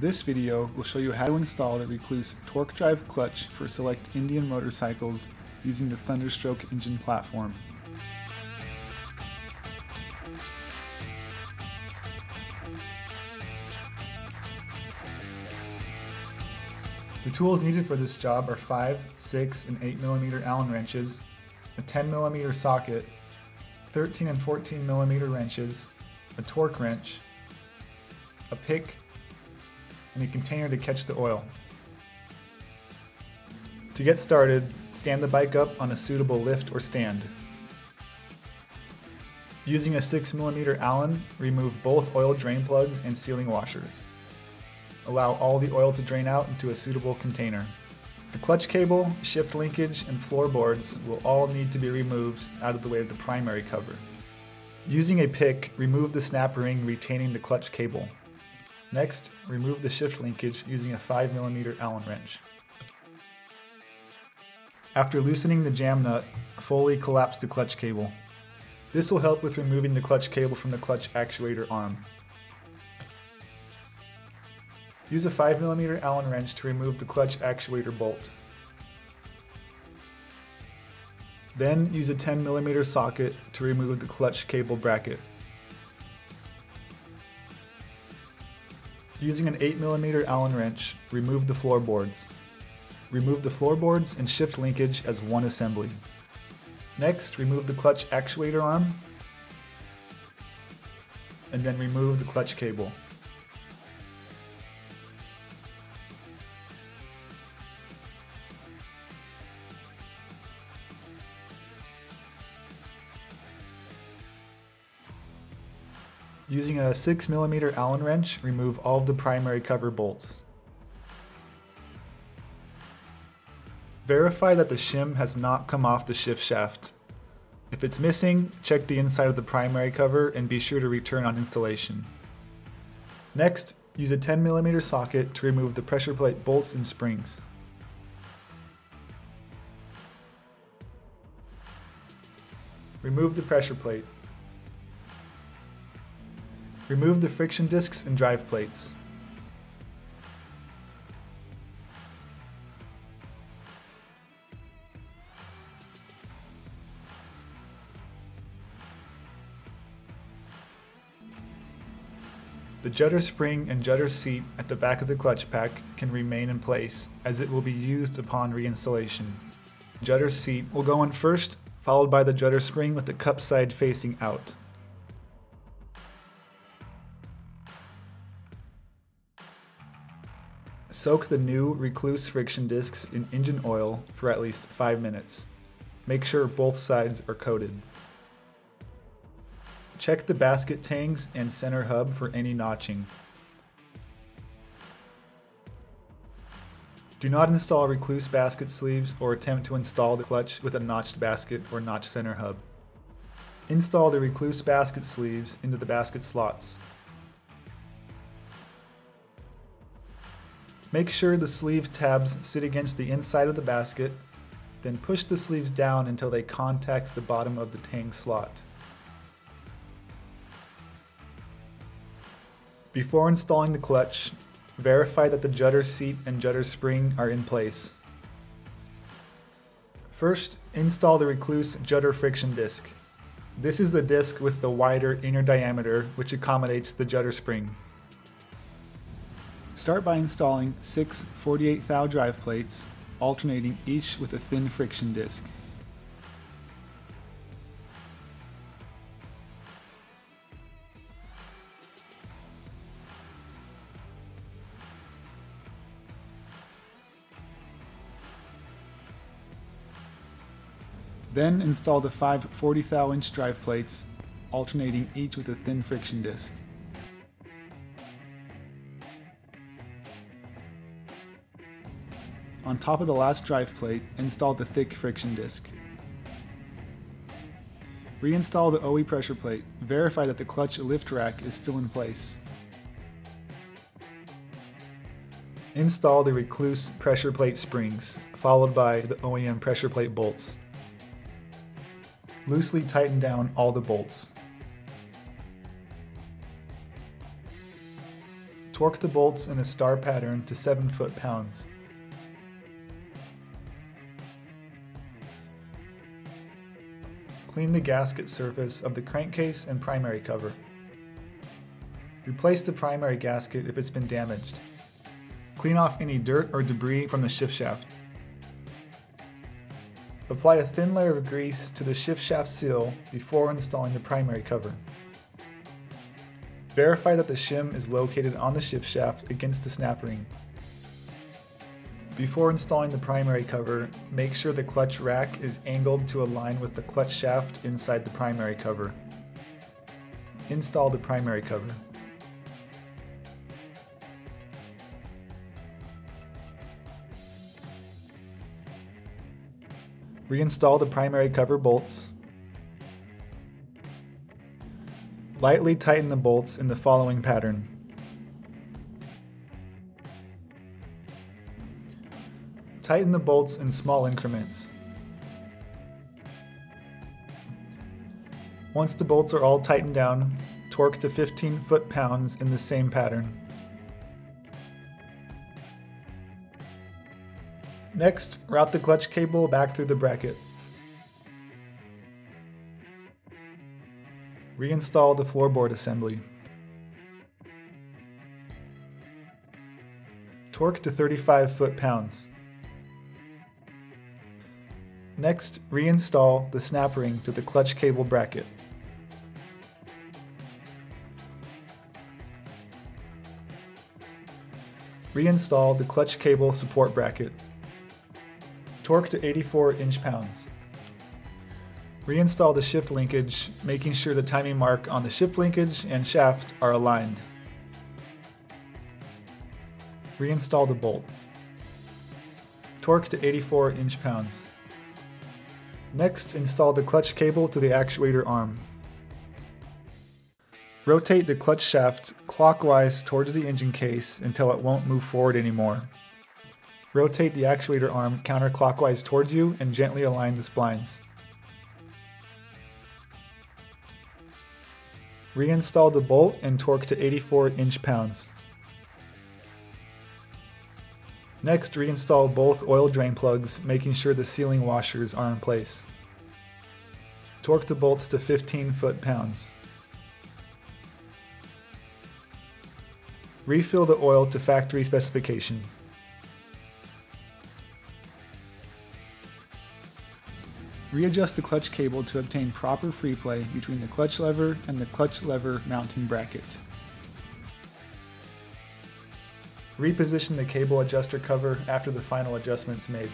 This video will show you how to install the Recluse torque drive clutch for select Indian motorcycles using the Thunderstroke engine platform. The tools needed for this job are 5, 6, and 8 mm Allen wrenches, a 10 mm socket, 13 and 14 mm wrenches, a torque wrench, a pick, and a container to catch the oil. To get started, stand the bike up on a suitable lift or stand. Using a 6mm Allen, remove both oil drain plugs and sealing washers. Allow all the oil to drain out into a suitable container. The clutch cable, shift linkage, and floorboards will all need to be removed out of the way of the primary cover. Using a pick, remove the snap ring retaining the clutch cable. Next, remove the shift linkage using a 5mm Allen wrench. After loosening the jam nut, fully collapse the clutch cable. This will help with removing the clutch cable from the clutch actuator arm. Use a 5mm Allen wrench to remove the clutch actuator bolt. Then use a 10mm socket to remove the clutch cable bracket. Using an 8mm Allen wrench, remove the floorboards. Remove the floorboards and shift linkage as one assembly. Next, remove the clutch actuator arm, and then remove the clutch cable. Using a 6mm Allen wrench, remove all of the primary cover bolts. Verify that the shim has not come off the shift shaft. If it's missing, check the inside of the primary cover and be sure to return on installation. Next, use a 10mm socket to remove the pressure plate bolts and springs. Remove the pressure plate. Remove the friction discs and drive plates. The judder spring and judder seat at the back of the clutch pack can remain in place as it will be used upon reinstallation. Judder seat will go in first, followed by the judder spring with the cup side facing out. Soak the new Rekluse friction discs in engine oil for at least 5 minutes. Make sure both sides are coated. Check the basket tangs and center hub for any notching. Do not install Rekluse basket sleeves or attempt to install the clutch with a notched basket or notched center hub. Install the Rekluse basket sleeves into the basket slots. Make sure the sleeve tabs sit against the inside of the basket, then push the sleeves down until they contact the bottom of the tang slot. Before installing the clutch, verify that the judder seat and judder spring are in place. First, install the Rekluse judder friction disc. This is the disc with the wider inner diameter which accommodates the judder spring. Start by installing six 48 thou drive plates, alternating each with a thin friction disc. Then install the five 40 thou inch drive plates, alternating each with a thin friction disc. On top of the last drive plate, install the thick friction disc. Reinstall the OE pressure plate. Verify that the clutch lift rack is still in place. Install the Rekluse pressure plate springs, followed by the OEM pressure plate bolts. Loosely tighten down all the bolts. Torque the bolts in a star pattern to 7 foot-pounds. Clean the gasket surface of the crankcase and primary cover. Replace the primary gasket if it's been damaged. Clean off any dirt or debris from the shift shaft. Apply a thin layer of grease to the shift shaft seal before installing the primary cover. Verify that the shim is located on the shift shaft against the snap ring. Before installing the primary cover, make sure the clutch rack is angled to align with the clutch shaft inside the primary cover. Install the primary cover. Reinstall the primary cover bolts. Lightly tighten the bolts in the following pattern. Tighten the bolts in small increments. Once the bolts are all tightened down, torque to 15 foot-pounds in the same pattern. Next, route the clutch cable back through the bracket. Reinstall the floorboard assembly. Torque to 35 foot-pounds. Next, reinstall the snap ring to the clutch cable bracket. Reinstall the clutch cable support bracket. Torque to 84 inch-pounds. Reinstall the shift linkage, making sure the timing mark on the shift linkage and shaft are aligned. Reinstall the bolt. Torque to 84 inch-pounds. Next, install the clutch cable to the actuator arm. Rotate the clutch shaft clockwise towards the engine case until it won't move forward anymore. Rotate the actuator arm counterclockwise towards you and gently align the splines. Reinstall the bolt and torque to 84 inch-pounds. Next, reinstall both oil drain plugs, making sure the sealing washers are in place. Torque the bolts to 15 foot-pounds. Refill the oil to factory specification. Readjust the clutch cable to obtain proper free play between the clutch lever and the clutch lever mounting bracket. Reposition the cable adjuster cover after the final adjustments made.